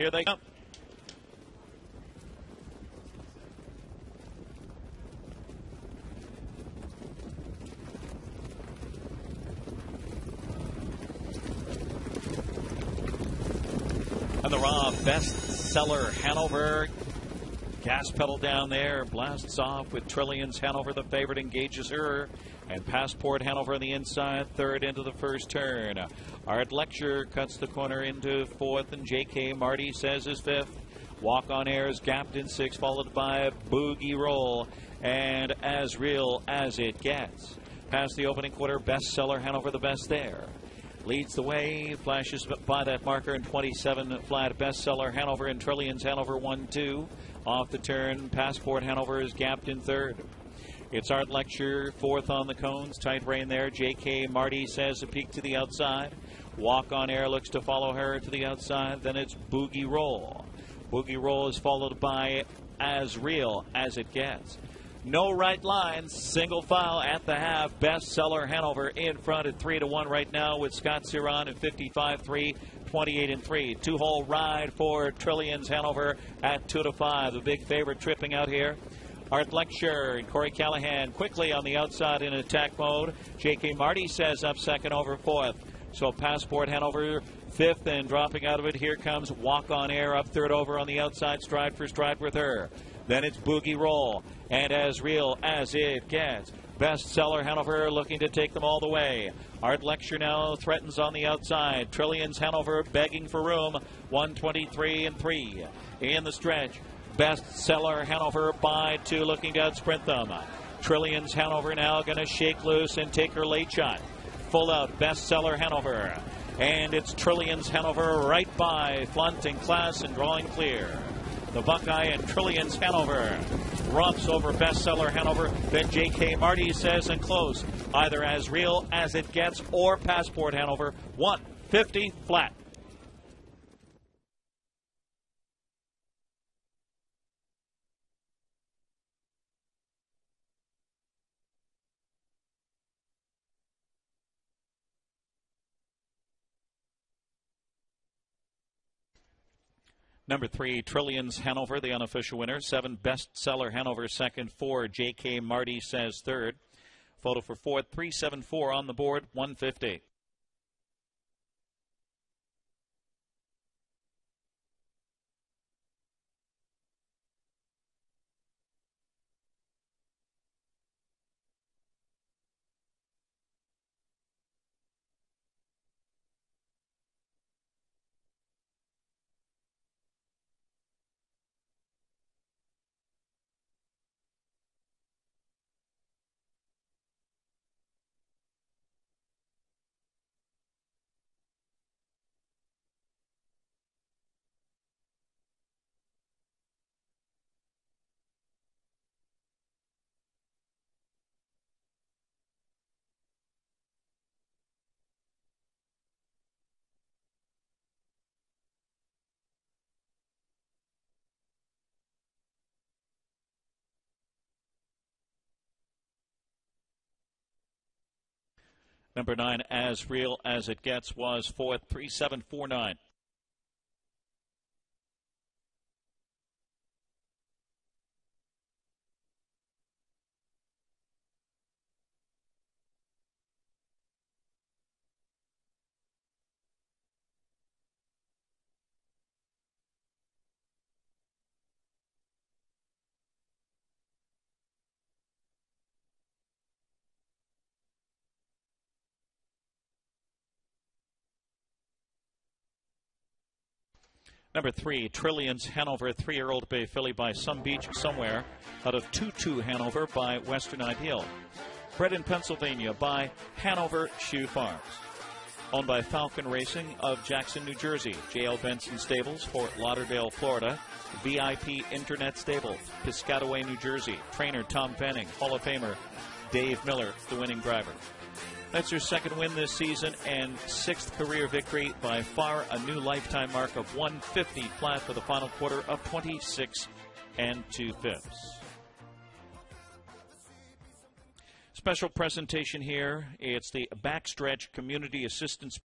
Here they come. And the raw bestseller Hanover. Gas pedal down there, blasts off with Trillions. Hanover, the favorite, engages her. And Passport Hanover on the inside, third into the first turn. Art Lecture cuts the corner into fourth, and J.K. Marty says is fifth. Walk on Air is gapped in six, followed by Boogie Roll and As Real as It Gets. Past the opening quarter, bestseller Hanover the best there. Leads the way, flashes by that marker in 27 flat bestseller Hanover and Trillions Hanover 1 2. Off the turn, Passport Hanover is gapped in third. It's Art Lecture, fourth on the cones. Tight rein there. J.K. Marty says a peek to the outside. Walk on Air looks to follow her to the outside. Then it's Boogie Roll. Boogie Roll is followed by As Real as It Gets. No right lines, single file at the half. Bestseller Hanover in front at 3 to 1 right now with Scott Zeron at 55 3, 28 and 3. Two hole ride for Trillions Hanover at 2 to 5. The big favorite tripping out here. Art Lecture and Corey Callahan quickly on the outside in attack mode. J.K. Marty says up second over fourth. So Passport Hanover fifth and dropping out of it. Here comes Walk on Air up third over on the outside, stride for stride with her. Then it's Boogie Roll and as real as it gets. Bestseller Hanover looking to take them all the way. Art Lecture now threatens on the outside. Trillions Hanover begging for room. 123 and 3 in the stretch. Bestseller Hanover by two looking to outsprint them. Trillions Hanover now going to shake loose and take her late shot. Full out Bestseller Hanover. And it's Trillions Hanover right by flaunting class and drawing clear the Buckeye and Trillions Hanover. Romps over bestseller Hanover. Then J.K. Marty says and close, either as real as it gets or Passport Hanover. 150 flat. Number three, Trillions Hanover, the unofficial winner. Seven, Bestseller Hanover, second. Four, J.K. Marty says third. Photo for fourth, 374 on the board, 150. Number nine, as real as it gets, was fourth, 3749. Number three, Trillions Hanover, three year old Bay Filly by Somebeachsomewhere out of 2 2 Hanover by Western Ideal. Bred in Pennsylvania by Hanover Shoe Farms. Owned by Falcon Racing of Jackson, New Jersey. J.L. Benson Stables, Fort Lauderdale, Florida. VIP Internet Stable, Piscataway, New Jersey. Trainer Tom Penning, Hall of Famer Dave Miller, the winning driver. That's her second win this season and sixth career victory, by far a new lifetime mark of 150 flat for the final quarter of 26 and two fifths. Special presentation here. It's the Backstretch Community Assistance